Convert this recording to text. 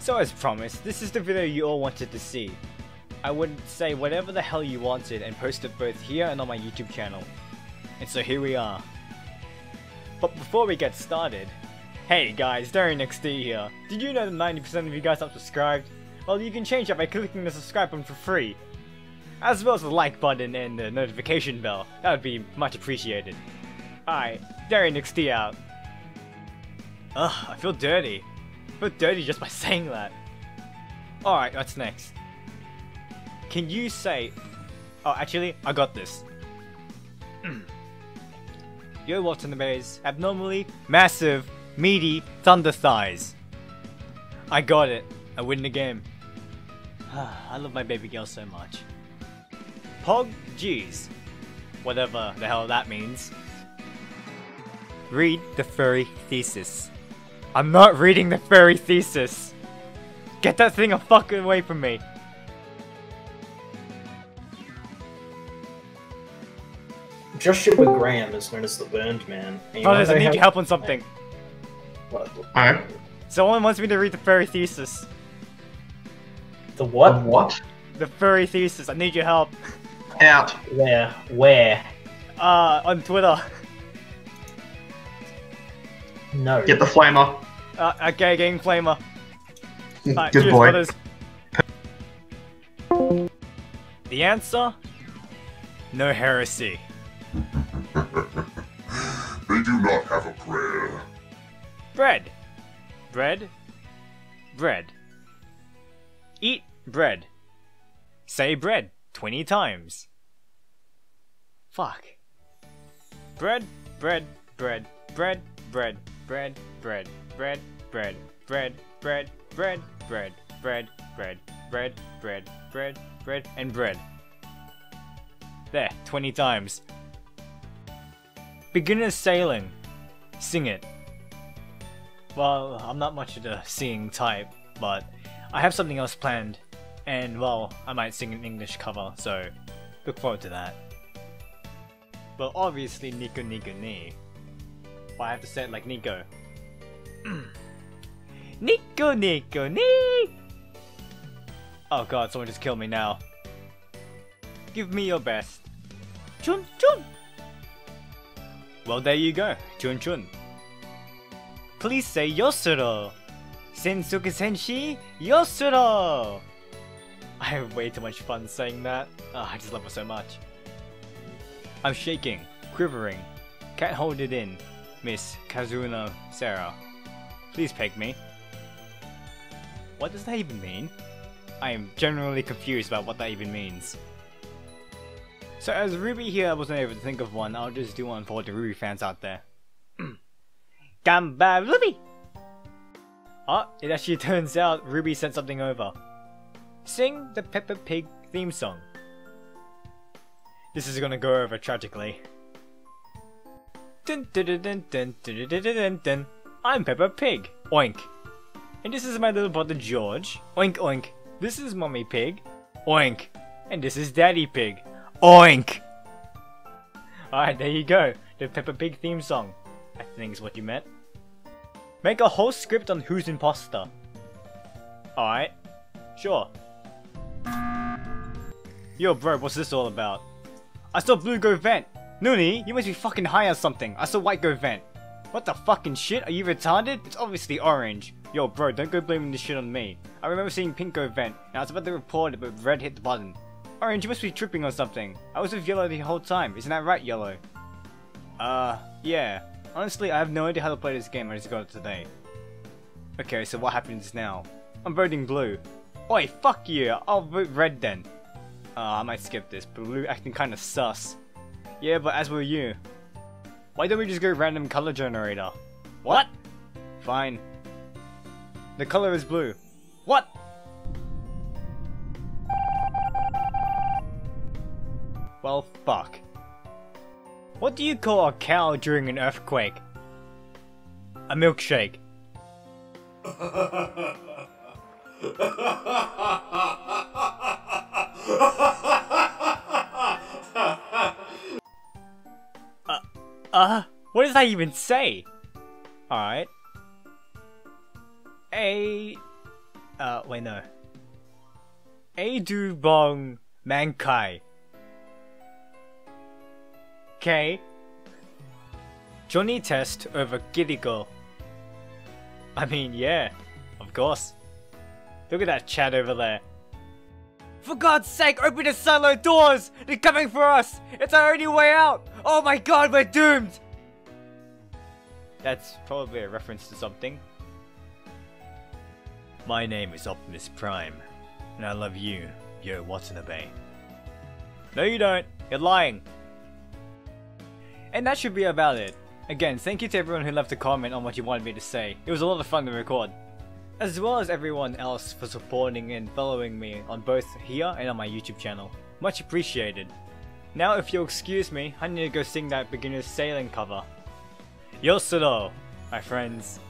So as promised, this is the video you all wanted to see. I would say whatever the hell you wanted and post it both here and on my YouTube channel. And so here we are. But before we get started, hey guys, DarrianXD here. Did you know that 90% of you guys are subscribed? Well, you can change that by clicking the subscribe button for free. As well as the like button and the notification bell. That would be much appreciated. Alright, DarrianXD out. Ugh, I feel dirty. Feel dirty just by saying that. Alright, what's next? Can you say... Oh, actually, I got this. Yo, Watson the Bears, abnormally massive, meaty thunder thighs. I got it. I win the game. I love my baby girl so much. Pog G's. Whatever the hell that means. Read the furry thesis. I'm not reading the furry thesis. Get that thing a fucking away from me. Joshua Graham is known as the Burned Man. And you Oh, know there's need have- help on something. What? Alright. Someone wants me to read the furry thesis. The what? Of what? The furry thesis. I need your help. Out. Where? Where? Uh, on Twitter. No. Get the flamer. Uh, okay, Gang Flamer. Alright, Good boy. brothers. The answer? No heresy. They do not have a prayer. Bread. Bread. Bread. Eat bread. Say bread 20 times. Fuck. Bread, bread, bread, bread, bread, bread, bread, bread, bread, bread, bread, bread, bread, bread, bread, bread, bread, bread, bread, and bread. There, 20 times. Beginner's sailing. Sing it. Well, I'm not much of the singing type, but I have something else planned, and well, I might sing an English cover, so look forward to that. Well, obviously Nico Nico Ni. But I have to say it like Nico. Nico Nico Ni! Oh god, someone just killed me now. Give me your best. Chun chun! Well, there you go, chun chun. Please say Yousoro! Sensuke Senshi Yousoro! I have way too much fun saying that. Oh, I just love it so much. I'm shaking, quivering. Can't hold it in, Miss Kazuna Sarah. Please peg me. What does that even mean? I am generally confused about what that even means. So as Ruby here I wasn't able to think of one, I'll just do one for the Ruby fans out there. Gamba Ruby! Ah, it actually turns out Ruby sent something over. Sing the Peppa Pig theme song. This is gonna go over tragically. Dun, dun, dun, dun, dun, dun, dun, dun, dun. I'm Peppa Pig. Oink. And this is my little brother George. Oink oink. This is Mommy Pig. Oink. And this is Daddy Pig. Oink. Alright, there you go. The Peppa Pig theme song. I think is what you meant. Make a whole script on who's imposter. Alright. Sure. Yo bro, what's this all about? I saw blue go vent. Noonie, you must be fucking high or something. I saw white go vent. What the fucking shit? Are you retarded? It's obviously orange. Yo bro, don't go blaming this shit on me. I remember seeing pink go vent, and I was about to report it, but red hit the button. Orange, you must be tripping on something. I was with yellow the whole time. Isn't that right, yellow? Uh, yeah. Honestly, I have no idea how to play this game. I just got it today. Okay, so what happens now? I'm voting blue. Oi, fuck you! I'll vote red then. Uh, I might skip this. Blue acting kinda sus. Yeah, but as will you. Why don't we just go random color generator? What? Fine. The color is blue. What? Well, fuck. What do you call a cow during an earthquake? A milkshake. uh, what does that even say? Alright. A Uh, wait, no. A du Bong Mankai. K. Johnny Test over Giddy Girl. I mean, yeah, of course. Look at that chat over there. For God's sake, open the silo doors! They're coming for us! It's our only way out! Oh my god, we're doomed! That's probably a reference to something. My name is Optimus Prime, and I love you, Yo Watanabe. No you don't, you're lying! And that should be about it. Again, thank you to everyone who left a comment on what you wanted me to say. It was a lot of fun to record as well as everyone else for supporting and following me on both here and on my YouTube channel. Much appreciated. Now if you'll excuse me, I need to go sing that beginner's sailing cover. Yousoro, my friends.